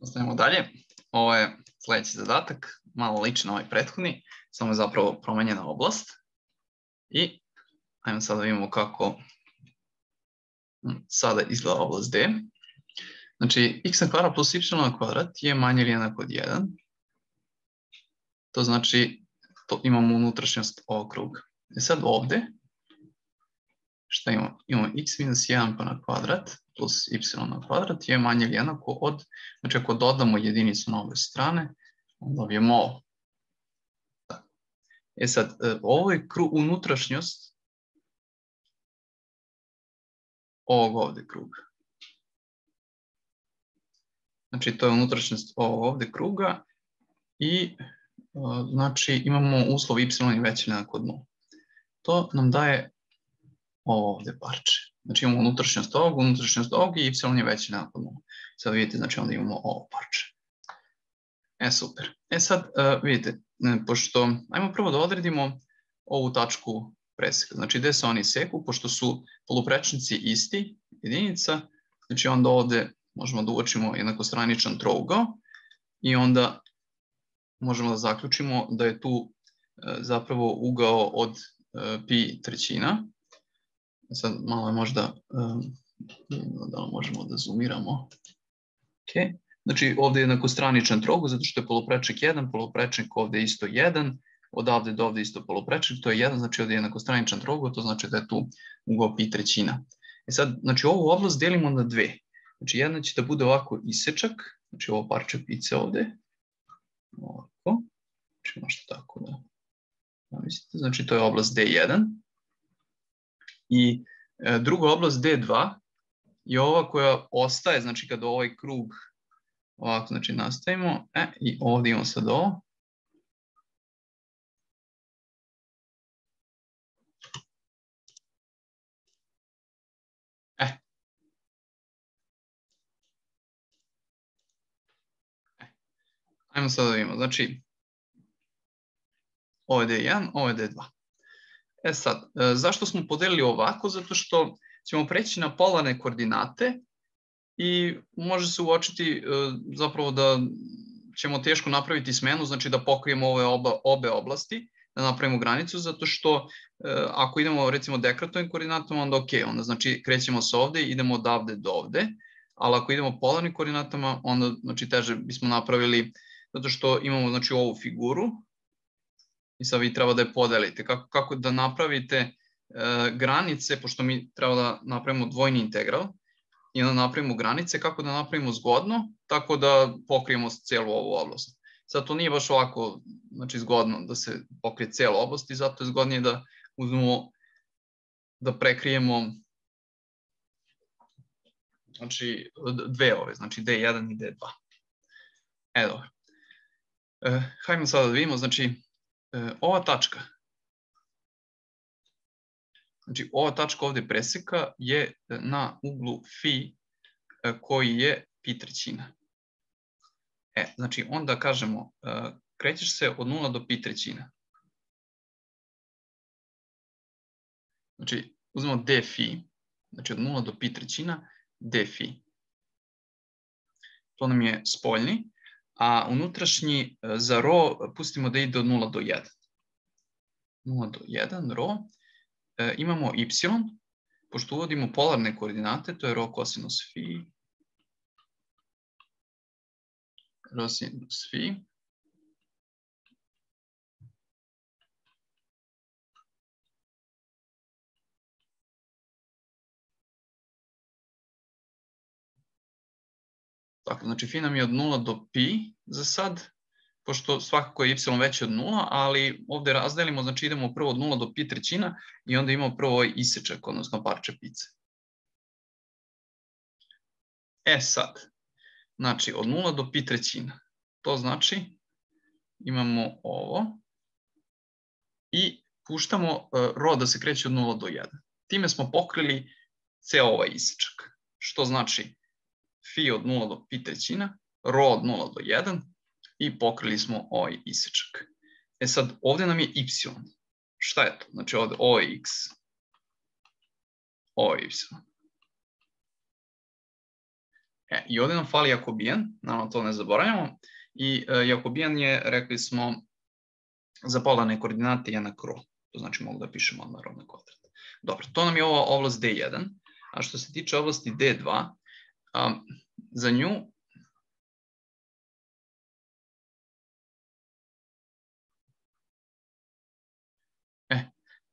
Nastavimo dalje. Ovo je sledeći zadatak, malo ličan ovaj prethodni, samo je zapravo promenjena oblast. I ajmo sad da vidimo kako sada izgleda oblast D. Znači, x na kvadrat plus y na kvadrat je manje ili jednako od 1. To znači, to imamo unutrašnjost ovog kruga. E sad ovde, šta imamo? Imamo x minus 1 pa na kvadrat plus y na kvadrat je manje ili jednako od, znači ako dodamo jedinicu na ove strane, onda dobijemo ovo. E sad, e, ovo je kru, unutrašnjost ovog ovde kruga. Znači, to je unutrašnjost ovog ovde kruga i e, znači imamo uslov y je veći jednako od 0. To nam daje ovde parče. Znači imamo unutrašnjost ovog, unutrašnjost ovog i y je veći ovog. Sad vidite, znači onda imamo ovo parče. E, super. E sad, uh, vidite, e, pošto, ajmo prvo da odredimo ovu tačku preseka. Znači, gde se oni seku, pošto su poluprečnici isti, jedinica, znači onda ovde možemo da uočimo jednakostraničan trougao i onda možemo da zaključimo da je tu uh, zapravo ugao od pi trećina, Sad malo je možda, um, da li možemo da zoomiramo. Ok, znači ovde je jednakostraničan trogu, zato što je poluprečnik 1, poluprečnik ovde isto 1, odavde do ovde isto poluprečnik, to je 1, znači ovde je jednakostraničan trogu, to znači da je tu ugao pi trećina. E sad, znači ovu oblast delimo na dve. Znači jedna će da bude ovako isečak, znači ovo parče pice ovde, ovako, znači možete tako da, da znači to je oblast D1, I e, druga oblast D2 je ova koja ostaje, znači kada ovaj krug ovako, znači nastavimo, e, i ovde imamo sad ovo. E. e. Ajmo sad da vidimo, znači ovo je D1, ovo je D2. E sad, e, zašto smo podelili ovako? Zato što ćemo preći na polarne koordinate i može se uočiti e, zapravo da ćemo teško napraviti smenu, znači da pokrijemo ove oba, obe oblasti, da napravimo granicu, zato što e, ako idemo recimo dekratovim koordinatama, onda ok, onda znači krećemo se ovde i idemo odavde do ovde, ali ako idemo polarnim koordinatama, onda znači teže bismo napravili, zato što imamo znači ovu figuru, i sad vi treba da je podelite. Kako, kako da napravite e, granice, pošto mi treba da napravimo dvojni integral, i onda napravimo granice, kako da napravimo zgodno, tako da pokrijemo celu ovu oblast. Sad to nije baš ovako znači, zgodno da se pokrije cela oblast i zato je zgodnije da uzmemo da prekrijemo znači dve ove, znači D1 i D2. E, dobro. E, hajmo sada da vidimo, znači e, ova tačka, znači ova tačka ovde preseka je na uglu fi e, koji je pi trećina. E, znači onda kažemo, e, krećeš se od 0 do pi trećina. Znači, uzmemo d fi, znači od 0 do pi trećina, d fi. To nam je spoljni, a unutrašnji e, za ro pustimo da ide od 0 do 1. 0 do 1, ro. E, imamo y, pošto uvodimo polarne koordinate, to je ro kosinus fi, ro sinus Tako, znači fi nam je od 0 do pi za sad, pošto svakako je y veće od 0, ali ovde razdelimo, znači idemo prvo od 0 do pi trećina i onda imamo prvo ovaj isečak, odnosno parče pice. E sad, znači od 0 do pi trećina, to znači imamo ovo i puštamo uh, ro da se kreće od 0 do 1. Time smo pokrili ceo ovaj isečak, što znači fi od 0 do pi trećina, ro od 0 do 1 i pokrili smo ovaj isečak. E sad, ovde nam je y. Šta je to? Znači ovde ovo je x, ovo je y. E, I ovde nam fali Jakobijan, naravno to ne zaboravljamo. I e, Jakobijan je, rekli smo, za polane koordinate jednak ro. To znači mogu da pišemo odmah ro na kvadrat. Dobro, to nam je ova oblast D1. A što se tiče oblasti D2, za nju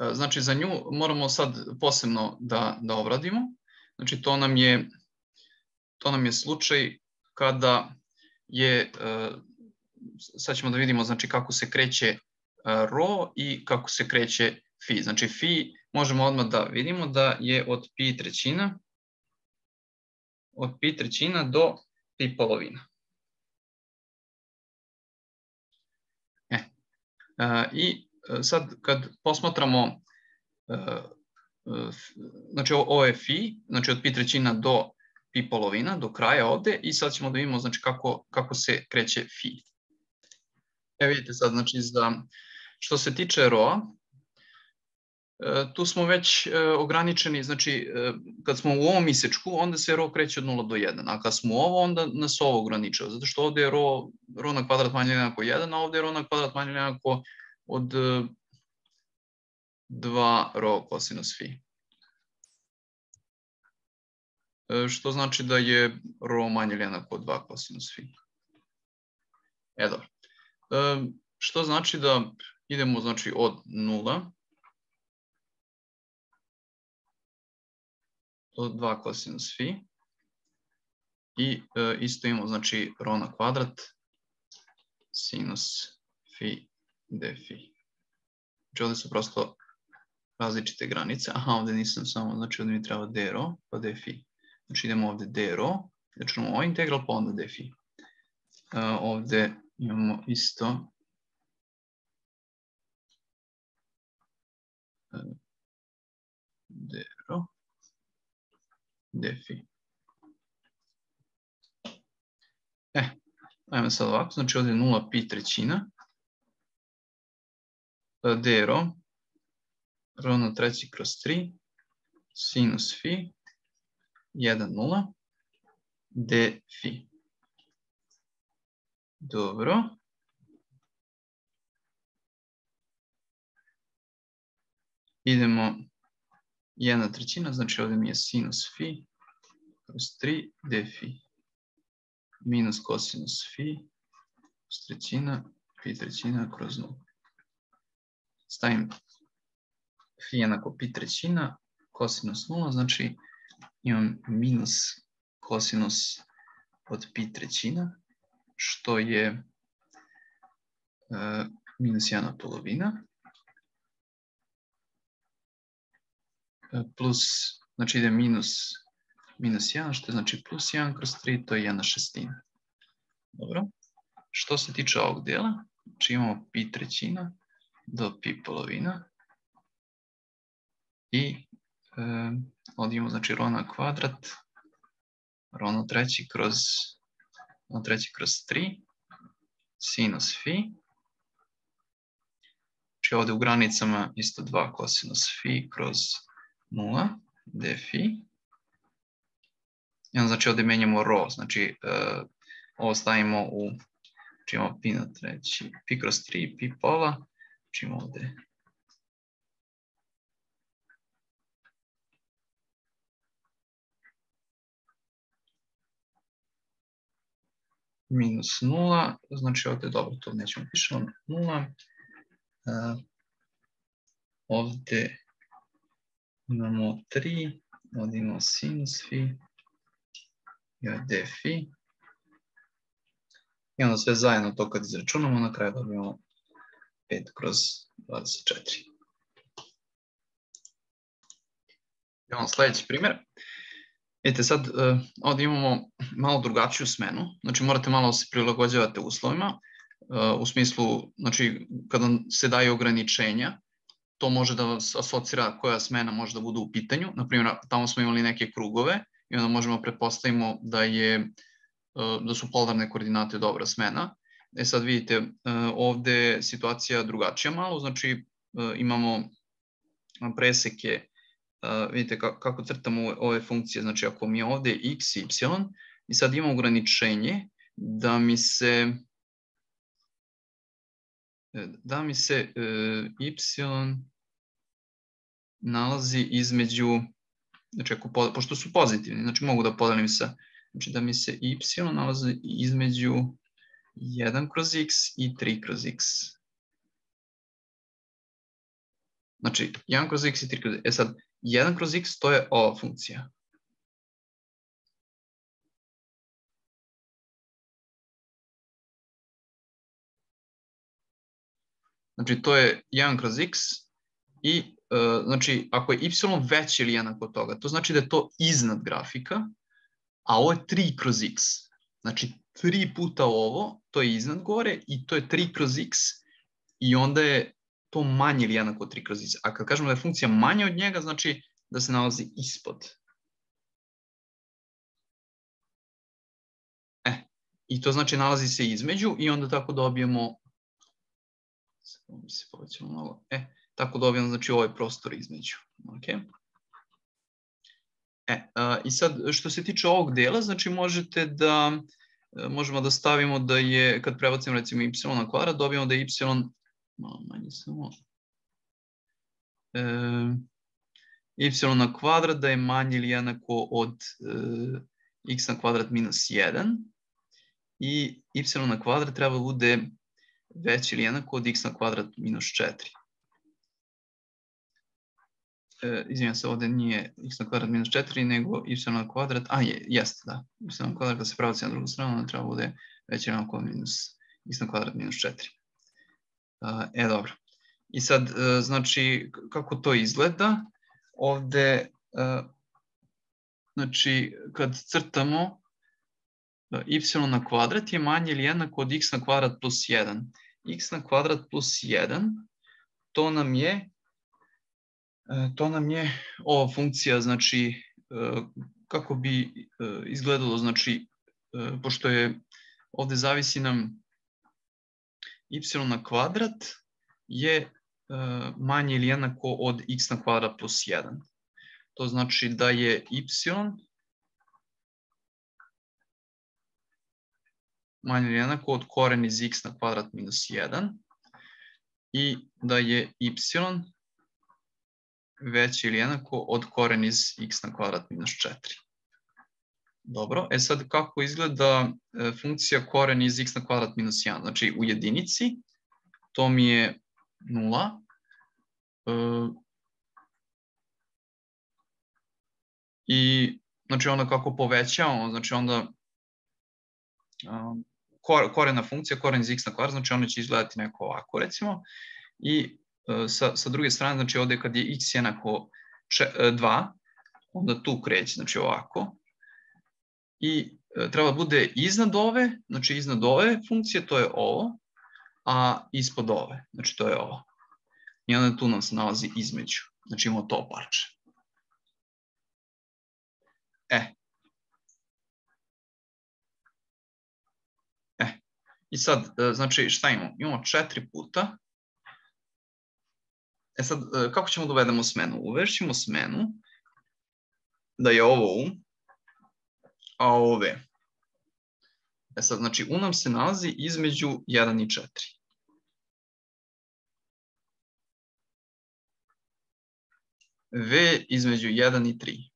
E, znači za nju moramo sad posebno da, da obradimo. Znači to nam je to nam je slučaj kada je, e, sad ćemo da vidimo znači kako se kreće e, ro i kako se kreće fi. Znači fi možemo odmah da vidimo da je od pi trećina od pi trećina do pi polovina. E, e I sad kad posmatramo, znači ovo je fi, znači od pi trećina do pi polovina do kraja ovde i sad ćemo da vidimo znači, kako, kako se kreće fi. Evo vidite sad, znači, što se tiče ROA, e, tu smo već e, ograničeni, znači e, kad smo u ovom isečku, onda se RO kreće od 0 do 1, a kad smo ovo, onda nas ovo ograničava, zato što ovde je RO, RO na kvadrat manje jednako 1, a ovde je RO na kvadrat manje jednako od 2 RO kosinus fi. E, što znači da je rho manje ili jednako od 2 kosinus fi. E dobro. E, što znači da idemo znači od 0 do 2 kosinus fi i e, isto imamo znači rho na kvadrat sinus fi d fi. Znači ovde su prosto različite granice. Aha, ovde nisam samo, znači ovde mi treba d rho pa d fi. Znači idemo ovde d rho, računamo ovaj integral pa onda d phi. Uh, ovde imamo isto d rho, d phi. E, ajmo sad ovako, znači ovde je 0 pi trećina, d rho, na treći kroz 3, sinus phi, 1, 0, d fi. Dobro. Idemo jedna trećina, znači ovde mi je sinus fi kroz 3 d fi minus kosinus fi kroz trećina, fi trećina kroz 0. Stavim fi jednako pi trećina, kosinus 0, znači imam minus kosinus od pi trećina, što je minus 1 polovina, plus, znači ide minus, minus 1, što je znači plus 1 kroz 3, to je 1 šestina. Dobro. Što se tiče ovog dela, znači imamo pi trećina do pi polovina i ovdje imamo znači ro na kvadrat, ro na treći kroz, na treći kroz 3, sinus fi. Znači ovde u granicama isto 2 kosinus fi kroz 0, d fi. Znači ovde menjamo ro, znači uh, ovo stavimo u, znači imamo pi na treći, pi kroz 3, pi pola, znači imamo ovde minus 0, znači ovde dobro, to nećemo pišemo 0. Uh, ovde imamo 3, ovde imamo sinus fi, i ovde fi. I onda sve zajedno to kad izračunamo, na kraju dobijemo 5 kroz 24. Imamo sledeći primjer. Vidite, sad ovde imamo malo drugačiju smenu, znači morate malo se prilagođavate uslovima, u smislu, znači kada se daje ograničenja, to može da vas asocira koja smena može da bude u pitanju. Naprimjer, tamo smo imali neke krugove i onda možemo pretpostavimo da je uh, da su polarne koordinate dobra smena. E sad vidite, ovde je situacija drugačija malo, znači imamo preseke vidite kako crtamo ove funkcije, znači ako mi je ovde x, y I sad imam ograničenje da mi se da mi se y nalazi između, znači ako, pošto su pozitivni, znači mogu da podelim sa, znači da mi se y nalazi između 1 kroz x i 3 kroz x. Znači, 1 kroz x i 3 kroz x. E sad, 1 kroz x to je ova funkcija. Znači, to je 1 kroz x i znači, ako je y veće ili jednak od toga, to znači da je to iznad grafika, a ovo je 3 kroz x. Znači, 3 puta ovo, to je iznad gore i to je 3 kroz x i onda je to manje ili jednako od 3 kroz x. A kad kažemo da je funkcija manja od njega, znači da se nalazi ispod. E, i to znači nalazi se između i onda tako dobijemo mi se povećamo malo. E, tako dobijamo znači ovaj prostor između. Okay. E, a, I sad što se tiče ovog dela, znači možete da E, možemo da stavimo da je, kad prebacimo recimo y na kvadrat, dobijemo da je y, malo manje samo, e, y na kvadrat da je manje ili jednako od e, x na kvadrat minus 1 i y na kvadrat treba da bude veći ili jednako od x na kvadrat minus 4 e, izvinjam se, ovde nije x na kvadrat minus 4, nego y na kvadrat, a je, jeste, da, y na kvadrat kad se pravaci na drugu stranu, onda treba bude veći ili minus x na kvadrat minus 4. Uh, e, dobro. I sad, uh, znači, kako to izgleda? Ovde, uh, znači, kad crtamo uh, y na kvadrat je manje ili jednako od x na kvadrat plus 1. x na kvadrat plus 1, to nam je E, to nam je ova funkcija, znači, e, kako bi e, izgledalo, znači, pošto je ovde zavisi nam y na kvadrat je manje ili jednako od x na kvadrat plus 1. To znači da je y manje ili jednako od koren iz x na kvadrat minus 1 i da je y veći ili jednako od koren iz x na kvadrat minus 4. Dobro, e sad kako izgleda e, funkcija koren iz x na kvadrat minus 1? Znači u jedinici to mi je 0. E, I znači onda kako povećavamo, znači onda korena funkcija, koren iz x na kvadrat, znači ona će izgledati neko ovako recimo. I sa, sa druge strane, znači ovde kad je x jednako 2, e, onda tu kreće, znači ovako. I e, treba da bude iznad ove, znači iznad ove funkcije, to je ovo, a ispod ove, znači to je ovo. I onda tu nam se nalazi između, znači imamo to parče. E. E. I sad, znači šta imamo? Imamo četiri puta E sad, e, kako ćemo da uvedemo smenu? Uvešćemo smenu da je ovo U, a ovo V. E sad, znači, U nam se nalazi između 1 i 4. V između 1 i 3.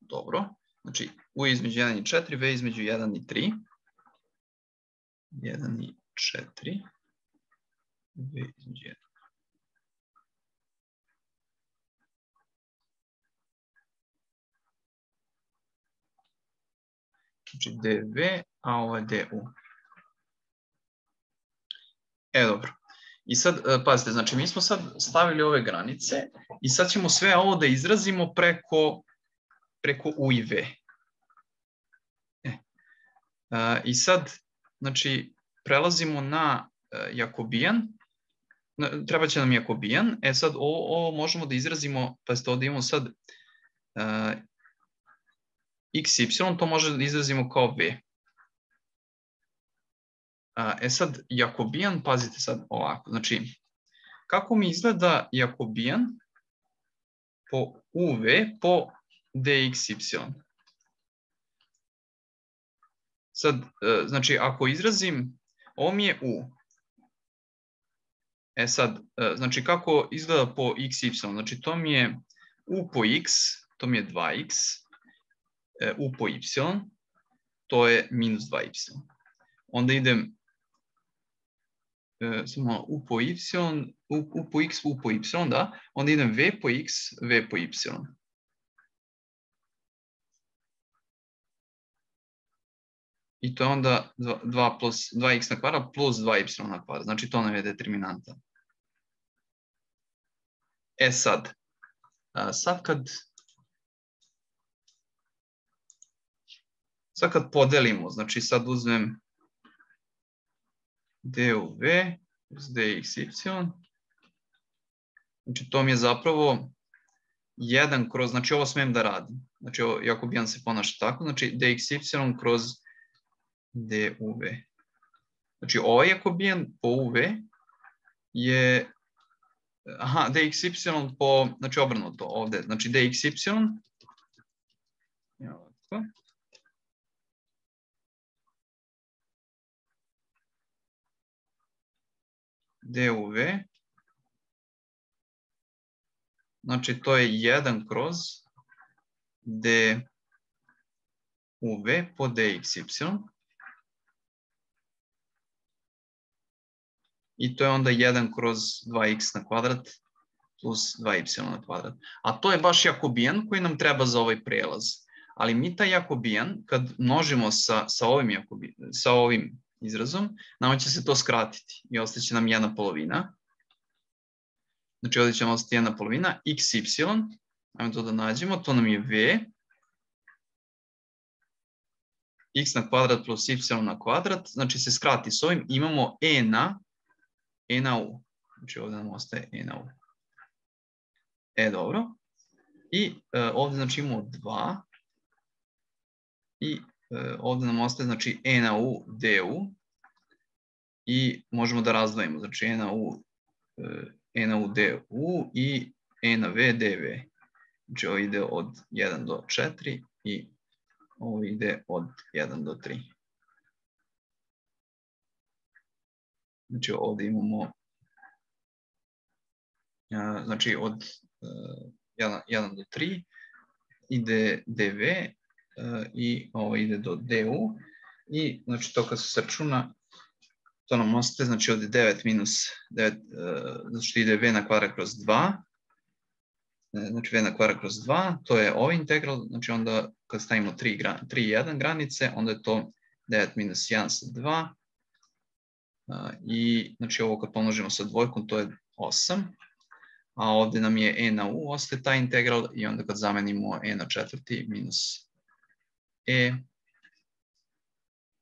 Dobro. Znači, U između 1 i 4, V između 1 i 3. 1 i 4, 2 između 1. Znači dv, a ovo je du. E, dobro. I sad, e, pazite, znači mi smo sad stavili ove granice i sad ćemo sve ovo da izrazimo preko, u i v. E. A, I sad, Znači, prelazimo na e, Jakobijan. Treba će nam Jakobijan. E sad, ovo, ovo možemo da izrazimo, pa ste ovde imamo sad uh, x, y, to može da izrazimo kao v. Uh, e sad, Jakobijan, pazite sad ovako, znači, kako mi izgleda Jakobijan po uv po dxy. Sad, e, znači, ako izrazim, ovo mi je u. E sad, e, znači, kako izgleda po x, y? Znači, to mi je u po x, to mi je 2x, e, u po y, to je minus 2y. Onda idem samo u po y, u, u po x, u po y, da, onda idem v po x, v po y. I to je onda 2, plus, 2x na kvadrat plus 2y na kvadrat. Znači to nam je determinanta. E sad, sad kad sad kad podelimo, znači sad uzmem du v plus dxy, znači to mi je zapravo 1 kroz, znači ovo smem da radim. Znači ovo, Jakobijan se ponaša tako, znači dxy kroz duv. Znači ovaj Jakobijan po uv je aha, dxy po, znači obrnuto ovde, znači dxy duv, znači to je 1 kroz duv po dxy, i to je onda 1 kroz 2x na kvadrat plus 2y na kvadrat. A to je baš Jakobijan koji nam treba za ovaj prelaz. Ali mi taj Jakobijan, kad množimo sa, sa, ovim, sa ovim izrazom, nama će se to skratiti i ostaće nam jedna polovina. Znači ovdje će nam ostati jedna polovina, x, y, ajmo to da nađemo, to nam je v, x na kvadrat plus y na kvadrat, znači se skrati s ovim, imamo e na, e na u. Znači ovdje nam ostaje e na u. E, dobro. I e, ovdje znači imamo 2 i ovde nam ostaje znači e na u du i možemo da razdvojimo, znači e na u, e na u du i e na v dv. Znači ovo ide od 1 do 4 i ovo ide od 1 do 3. Znači ovde imamo znači od 1, 1 do 3 ide dv i ovo ide do du i znači to kad se sračuna to nam ostaje, znači ovde 9 minus 9, znači ide v na kvadrat kroz 2, e, znači v na kvadrat kroz 2, to je ovaj integral, znači onda kad stavimo 3, 3 1 granice, onda je to 9 minus 1 sa 2, i znači ovo kad pomnožimo sa dvojkom, to je 8, a ovde nam je e na u, ostaje taj integral i onda kad zamenimo e na četvrti minus e,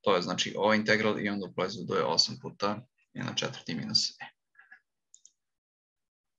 to je znači ovaj integral i onda u proizvodu je 8 puta 1 četvrti minus e.